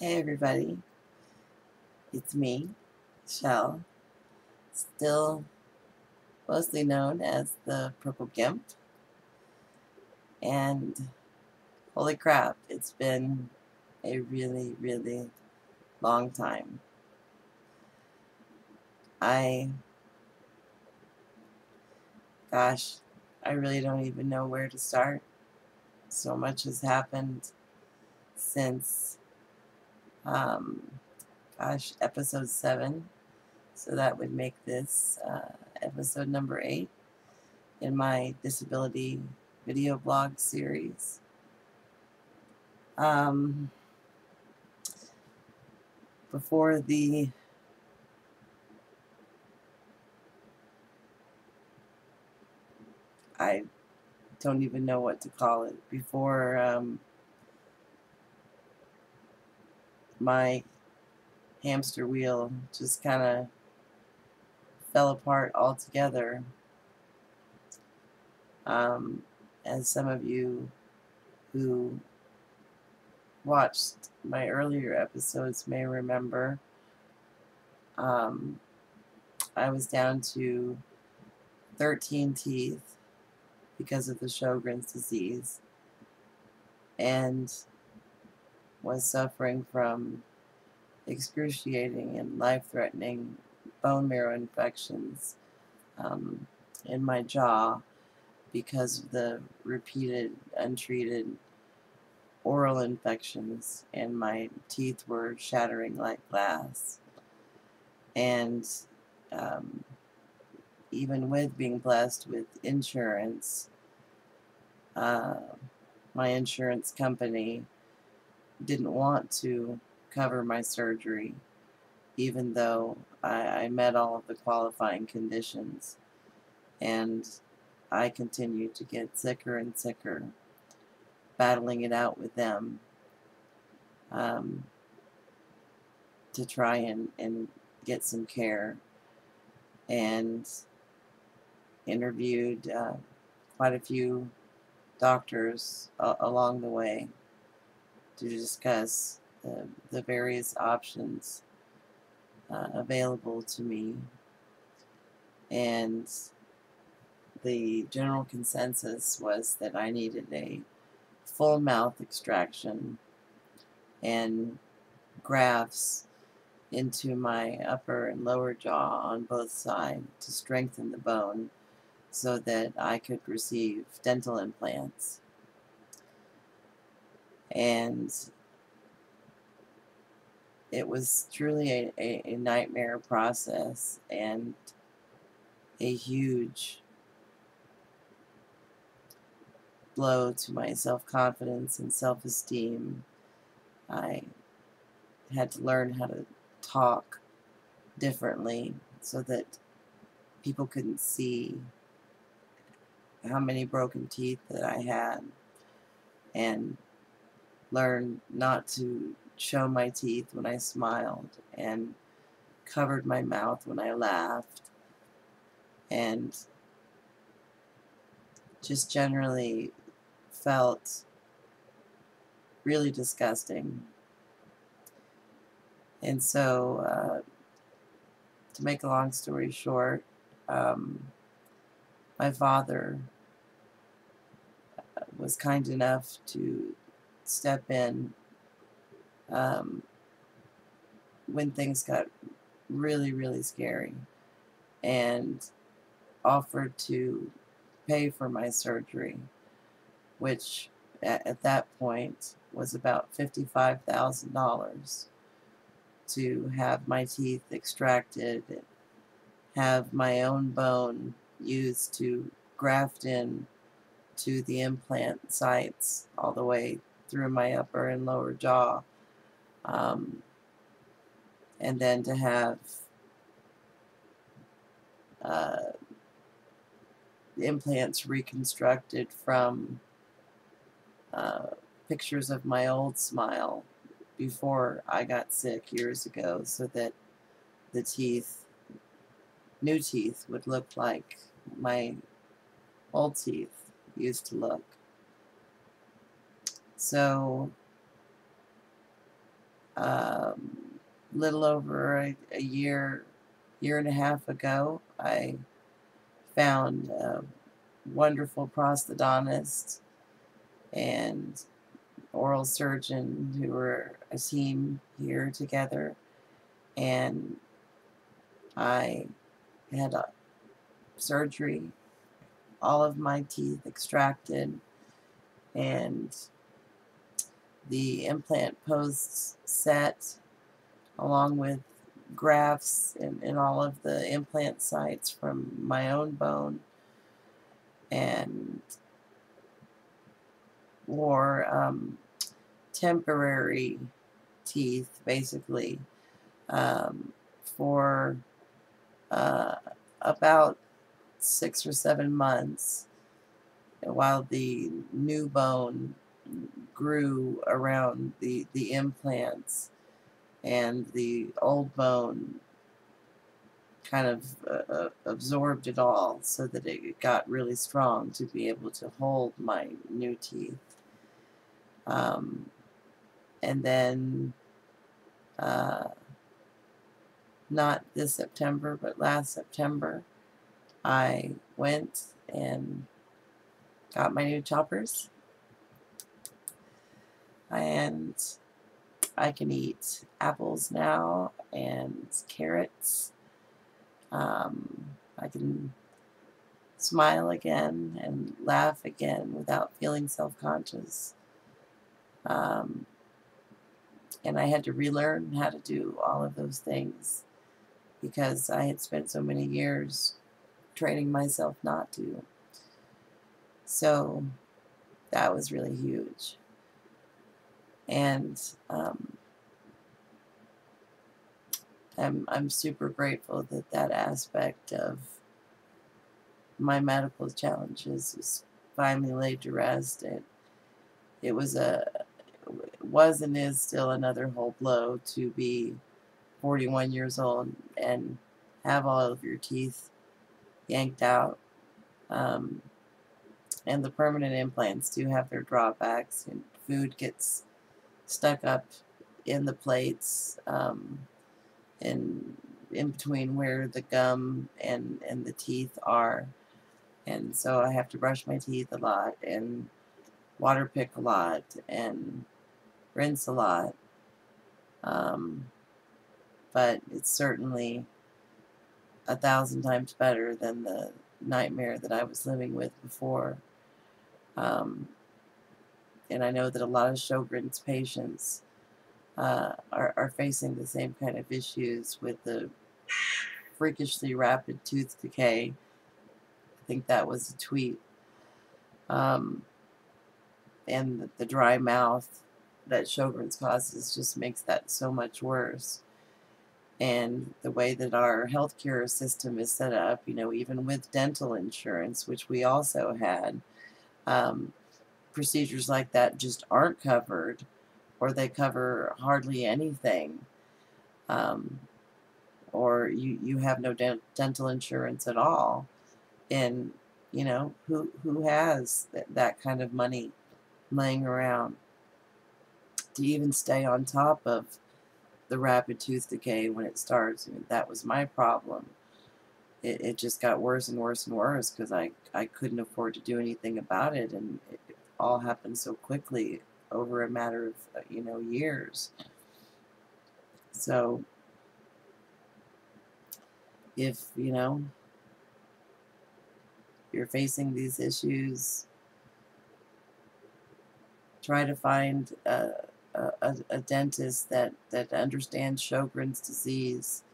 Hey everybody, it's me, Chelle, still mostly known as the Purple Gimp, and holy crap, it's been a really, really long time. I, gosh, I really don't even know where to start. So much has happened since um, gosh, episode 7. So that would make this uh, episode number 8 in my disability video blog series. Um, before the I don't even know what to call it. Before um, my hamster wheel just kind of fell apart altogether. Um, as some of you who watched my earlier episodes may remember, um, I was down to 13 teeth because of the Sjogren's disease. And was suffering from excruciating and life-threatening bone marrow infections um, in my jaw because of the repeated untreated oral infections and my teeth were shattering like glass. And um, even with being blessed with insurance uh, my insurance company didn't want to cover my surgery, even though I, I met all of the qualifying conditions. And I continued to get sicker and sicker, battling it out with them um, to try and, and get some care. And interviewed uh, quite a few doctors uh, along the way to discuss the, the various options uh, available to me. And the general consensus was that I needed a full mouth extraction and grafts into my upper and lower jaw on both sides to strengthen the bone so that I could receive dental implants and it was truly a, a, a nightmare process and a huge blow to my self-confidence and self-esteem. I had to learn how to talk differently so that people couldn't see how many broken teeth that I had and learned not to show my teeth when I smiled and covered my mouth when I laughed and just generally felt really disgusting. And so, uh, to make a long story short, um, my father uh, was kind enough to step in um, when things got really, really scary and offered to pay for my surgery, which at, at that point was about $55,000 to have my teeth extracted, have my own bone used to graft in to the implant sites all the way through my upper and lower jaw. Um, and then to have uh, implants reconstructed from uh, pictures of my old smile before I got sick years ago so that the teeth, new teeth, would look like my old teeth used to look. So, uh, little over a, a year, year and a half ago, I found a wonderful prosthodontist and oral surgeon who were a team here together. And I had a surgery, all of my teeth extracted and the implant posts set along with grafts in, all of the implant sites from my own bone and wore um, temporary teeth basically um, for uh, about six or seven months while the new bone grew around the, the implants and the old bone kind of uh, uh, absorbed it all so that it got really strong to be able to hold my new teeth. Um, and then, uh, not this September, but last September, I went and got my new choppers. And I can eat apples now and carrots. Um, I can smile again and laugh again without feeling self-conscious. Um, and I had to relearn how to do all of those things because I had spent so many years training myself not to. So that was really huge. And um, I'm, I'm super grateful that that aspect of my medical challenges is finally laid to rest. It, it was a was and is still another whole blow to be 41 years old and have all of your teeth yanked out. Um, and the permanent implants do have their drawbacks, and food gets stuck up in the plates um, and in between where the gum and, and the teeth are. And so I have to brush my teeth a lot and water pick a lot and rinse a lot. Um, but it's certainly a thousand times better than the nightmare that I was living with before. Um, and I know that a lot of Sjogren's patients uh, are, are facing the same kind of issues with the freakishly rapid tooth decay. I think that was a tweet. Um, and the, the dry mouth that Sjogren's causes just makes that so much worse. And the way that our healthcare system is set up, you know, even with dental insurance, which we also had, um, procedures like that just aren't covered or they cover hardly anything. Um, or you, you have no de dental insurance at all. And, you know, who, who has th that kind of money laying around? to even stay on top of the rapid tooth decay when it starts. I mean, that was my problem. It, it just got worse and worse and worse because I, I couldn't afford to do anything about it and it all happened so quickly over a matter of, uh, you know, years. So, if, you know, you're facing these issues, try to find uh, a, a, dentist that, that understands Sjogren's disease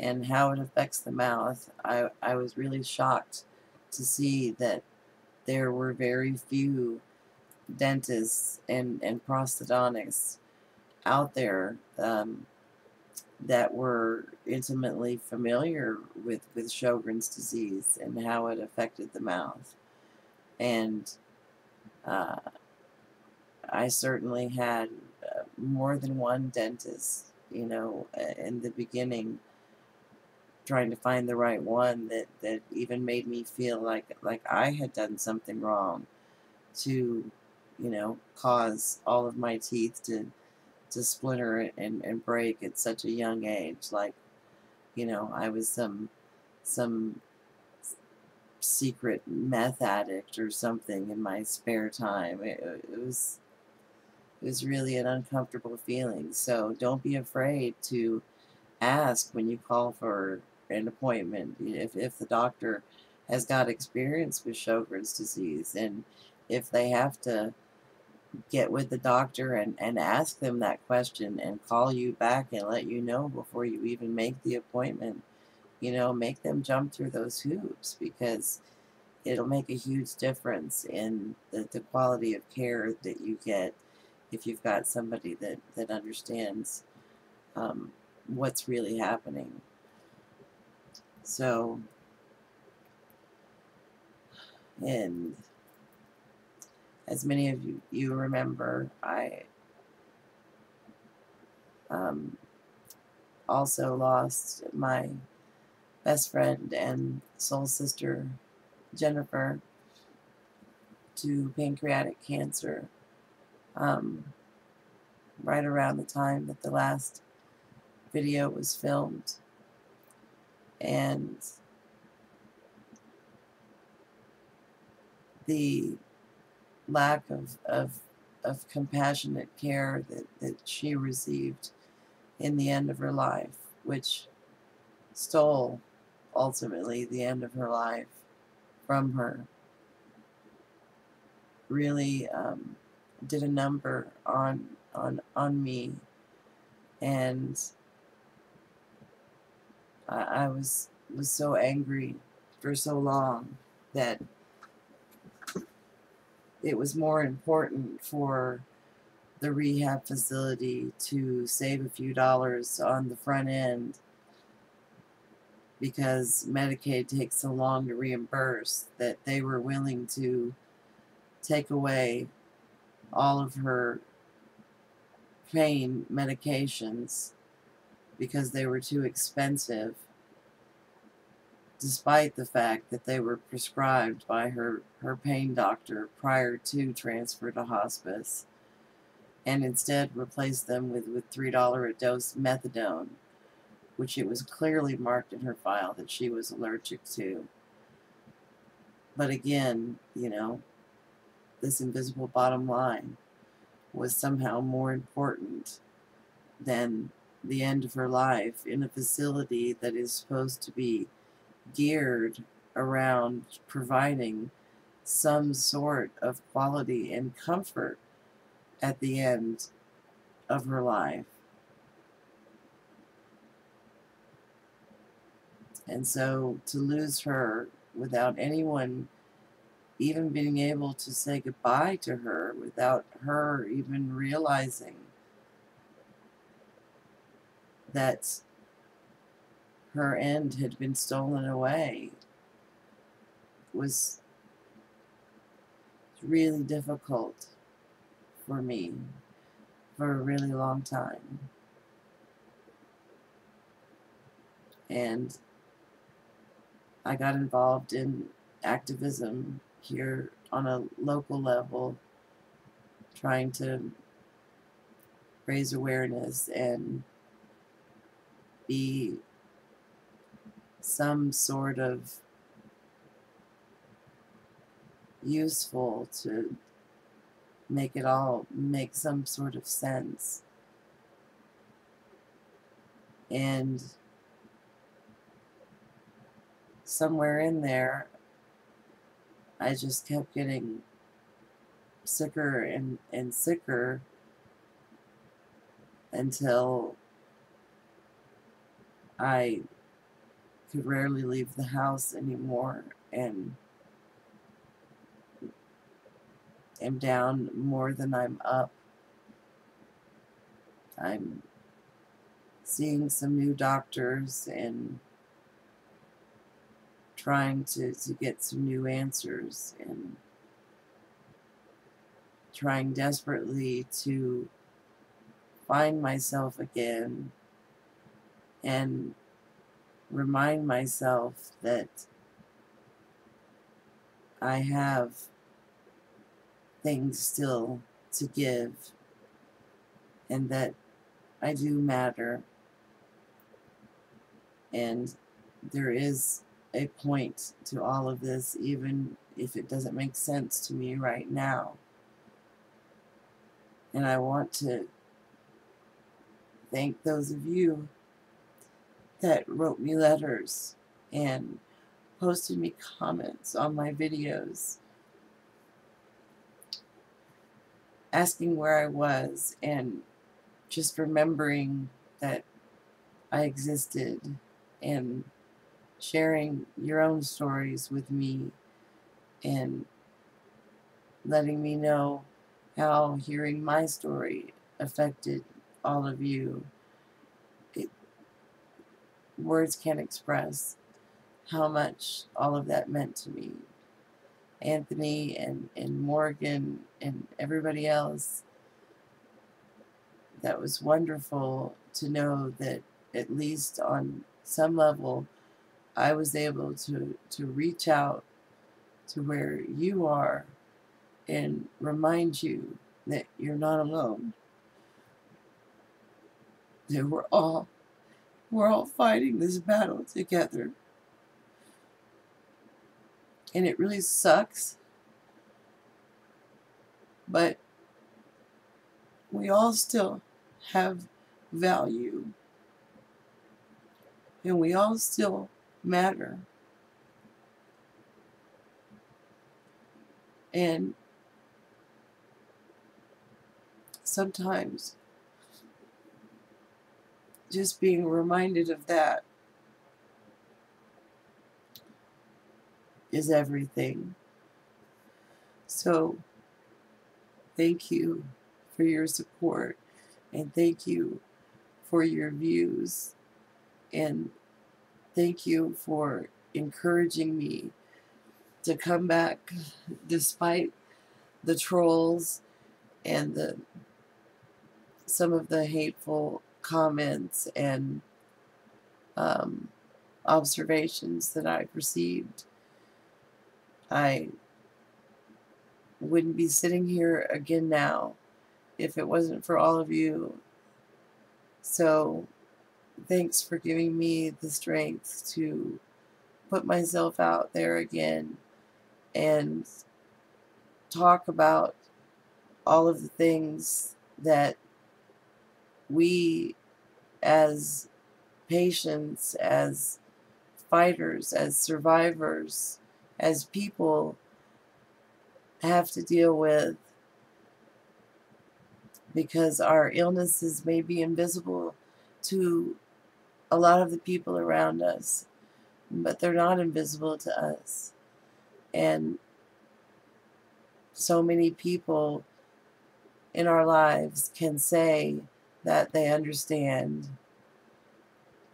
and how it affects the mouth, I, I was really shocked to see that there were very few dentists and, and prosthodontists out there um, that were intimately familiar with, with Sjogren's disease and how it affected the mouth. And uh, I certainly had more than one dentist, you know, in the beginning, trying to find the right one that, that even made me feel like, like I had done something wrong to, you know, cause all of my teeth to, to splinter and, and break at such a young age. Like, you know, I was some some secret meth addict or something in my spare time. It, it was it was really an uncomfortable feeling. So don't be afraid to ask when you call for an appointment if if the doctor has got experience with Sjogren's disease and if they have to get with the doctor and, and ask them that question and call you back and let you know before you even make the appointment you know, make them jump through those hoops because it'll make a huge difference in the, the quality of care that you get if you've got somebody that, that understands um, what's really happening. So, and as many of you, you remember, I um, also lost my best friend and soul sister, Jennifer, to pancreatic cancer um, right around the time that the last video was filmed. And the lack of, of, of compassionate care that, that she received in the end of her life, which stole ultimately the end of her life from her. Really um, did a number on on on me and I, I was was so angry for so long that it was more important for the rehab facility to save a few dollars on the front end because Medicaid takes so long to reimburse that they were willing to take away all of her pain medications because they were too expensive despite the fact that they were prescribed by her, her pain doctor prior to transfer to hospice and instead replaced them with, with $3 a dose methadone which it was clearly marked in her file that she was allergic to. But again, you know, this invisible bottom line was somehow more important than the end of her life in a facility that is supposed to be geared around providing some sort of quality and comfort at the end of her life. And so to lose her without anyone even being able to say goodbye to her, without her even realizing that her end had been stolen away, was really difficult for me for a really long time. And I got involved in activism here on a local level, trying to raise awareness and be some sort of useful to make it all make some sort of sense. And somewhere in there, I just kept getting sicker and, and sicker until I could rarely leave the house anymore and am down more than I'm up. I'm seeing some new doctors and trying to, to get some new answers and trying desperately to find myself again and remind myself that I have things still to give and that I do matter. And there is a point to all of this, even if it doesn't make sense to me right now. And I want to thank those of you that wrote me letters and posted me comments on my videos asking where I was and just remembering that I existed and sharing your own stories with me and letting me know how hearing my story affected all of you. Words can't express how much all of that meant to me. Anthony and, and Morgan and everybody else. That was wonderful to know that at least on some level I was able to, to reach out to where you are and remind you that you're not alone. That we're all we're all fighting this battle together. And it really sucks. But we all still have value. And we all still matter. And sometimes just being reminded of that is everything. So, thank you for your support and thank you for your views and thank you for encouraging me to come back despite the trolls and the some of the hateful comments and um, observations that I've received. I wouldn't be sitting here again now if it wasn't for all of you. So thanks for giving me the strength to put myself out there again and talk about all of the things that we as patients, as fighters, as survivors, as people have to deal with because our illnesses may be invisible to a lot of the people around us, but they're not invisible to us. And so many people in our lives can say that they understand,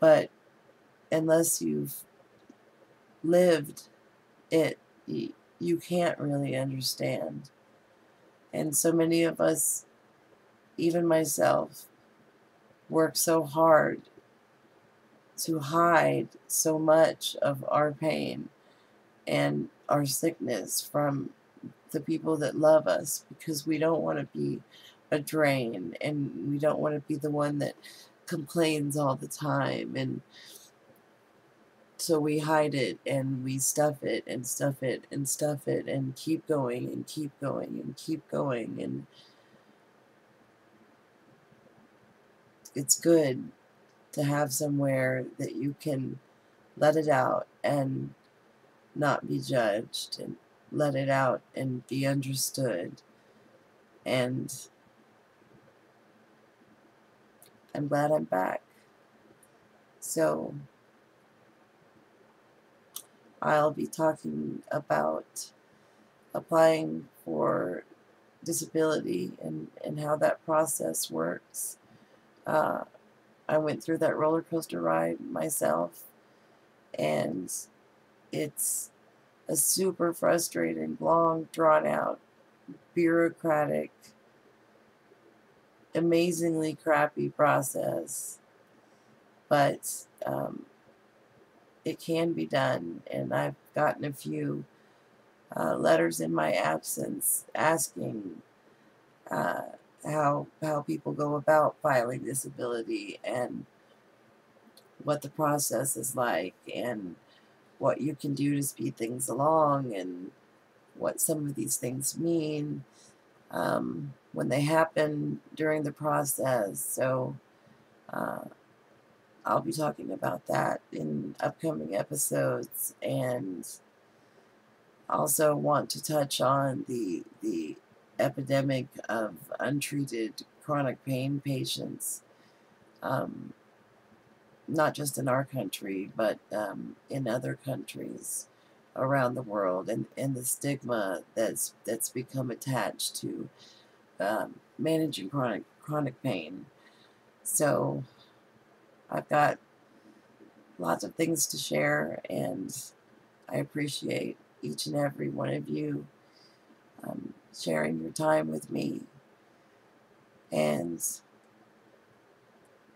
but unless you've lived it, you can't really understand. And so many of us, even myself, work so hard to hide so much of our pain and our sickness from the people that love us because we don't want to be a drain and we don't want to be the one that complains all the time and so we hide it and we stuff it and stuff it and stuff it and keep going and keep going and keep going and it's good to have somewhere that you can let it out and not be judged and let it out and be understood. And I'm glad I'm back. So I'll be talking about applying for disability and, and how that process works. Uh, I went through that roller coaster ride myself, and it's a super frustrating, long, drawn out, bureaucratic, amazingly crappy process. But um, it can be done, and I've gotten a few uh, letters in my absence asking uh, how how people go about filing disability and what the process is like and what you can do to speed things along and what some of these things mean um, when they happen during the process. So uh, I'll be talking about that in upcoming episodes and also want to touch on the the epidemic of untreated chronic pain patients, um, not just in our country, but um, in other countries around the world, and, and the stigma that's that's become attached to um, managing chronic chronic pain. So I've got lots of things to share, and I appreciate each and every one of you um, sharing your time with me. And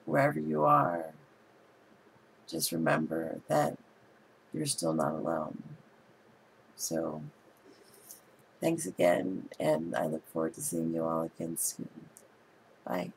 wherever you are, just remember that you're still not alone. So, thanks again, and I look forward to seeing you all again soon. Bye.